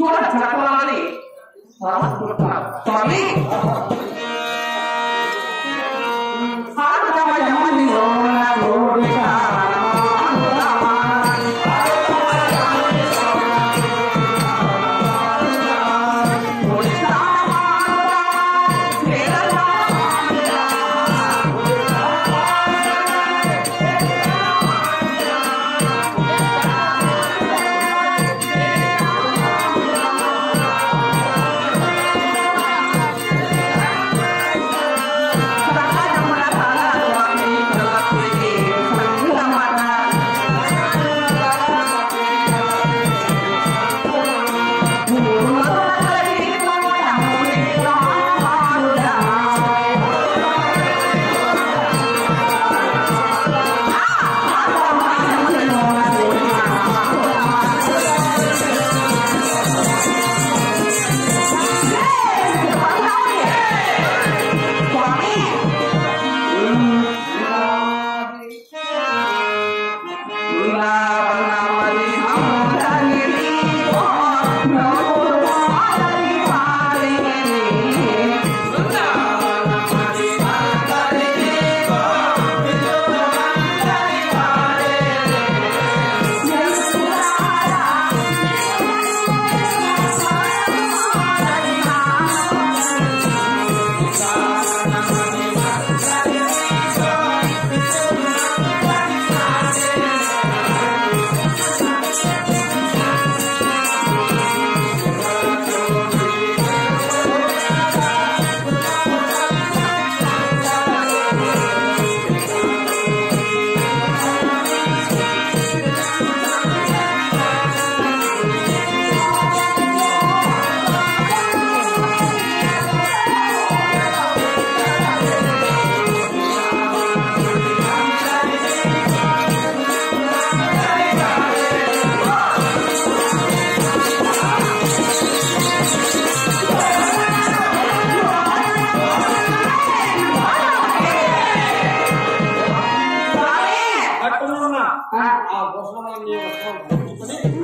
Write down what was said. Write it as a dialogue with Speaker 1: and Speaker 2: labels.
Speaker 1: ఇచ్చోట జరపాలని పరమ త్వమే
Speaker 2: করে